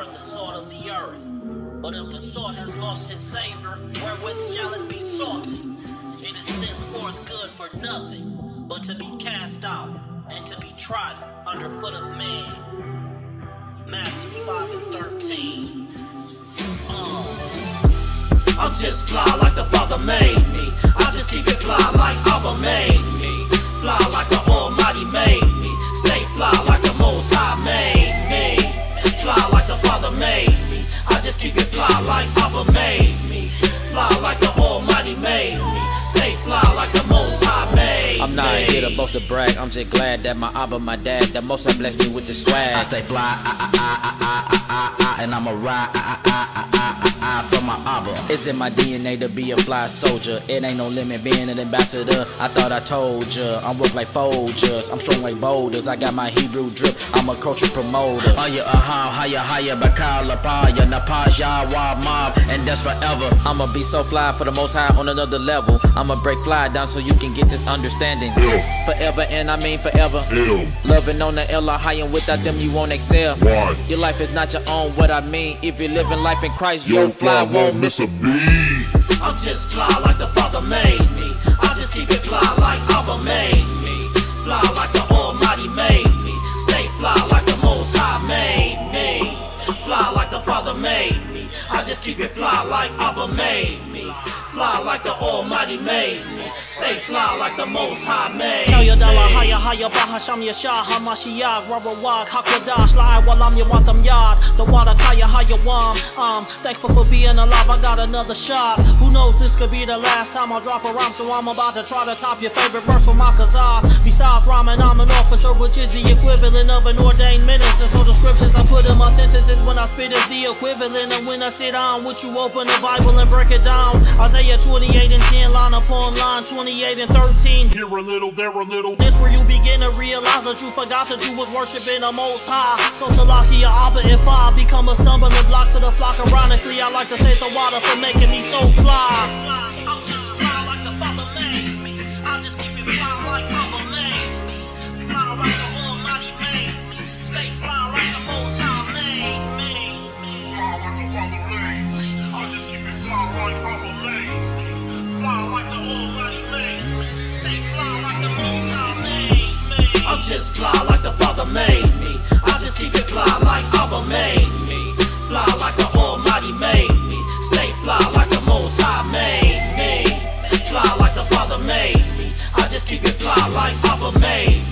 are the salt of the earth. But if the salt has lost its savor, wherewith shall it be salted? It is thenceforth good for nothing, but to be cast out and to be trodden under foot of man. Matthew 5 and 13. Uh. I'm just fly like the Father made me. I just keep it fly like Abba made the Father made me. I just keep it fly like Abba made me. Fly like the Almighty made me. Stay fly like the Most I'm not here to boast or brag. I'm just glad that my Abba, my dad, that most have blessed me with the swag. I stay fly, ah, ah, ah, ah, ah, ah, ah, and I'ma ride ah, ah, ah, ah, ah, ah, ah, for my Abba. It's in my DNA to be a fly soldier. It ain't no limit being an ambassador. I thought I told ya. I'm work like Folgers. I'm strong like boulders. I got my Hebrew drip. I'm a culture promoter. Aya, aha, higher, higher, bakala, paya, napaja, wa mob, and that's forever. I'ma be so fly for the most high on another level. I'ma break fly down so you can get this understanding. F. Forever and I mean forever. M. Loving on the L high and without them you won't excel. Y. Your life is not your own, what I mean. If you're living life in Christ, you Yo, don't fly, won't miss. miss a beat. I'm just fly like the Father made I just keep it fly like Abba made me. Fly like the Almighty made me. Stay fly like the Most High made Tell your dollar me. higher, higher, Bahasham Yashah, Hamashiach, Rubber Wag, Hakodash, Lie, Walam Yawatham Yad, the water Kaya Haya Wam. Um, thankful for being alive, I got another shot. Who knows, this could be the last time I drop a rhyme, so I'm about to try to top your favorite verse from Ahchazaz. Besides rhyming, I'm an officer, which is the equivalent of an ordained minister. So when I spit is the equivalent of when I sit down with you, open the Bible and break it down. Isaiah 28 and 10, line upon line 28 and 13. Here a little, there a little. This where you begin to realize that you forgot that you was worshiping the most high. So Salakia Abba if I become a stumbling block to the flock. Ironically, I like to say the water for making me so fly. Fly like Abba made